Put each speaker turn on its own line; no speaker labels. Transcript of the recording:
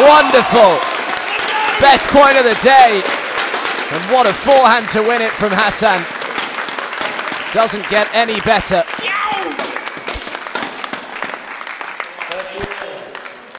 Wonderful. Best point of the day. And what a forehand to win it from Hassan. Doesn't get any better.